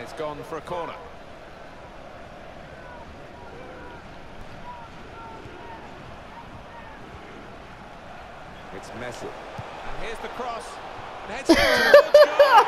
And it's gone for a corner. It's Messi. And here's the cross. And heads towards goal.